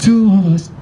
Two of us.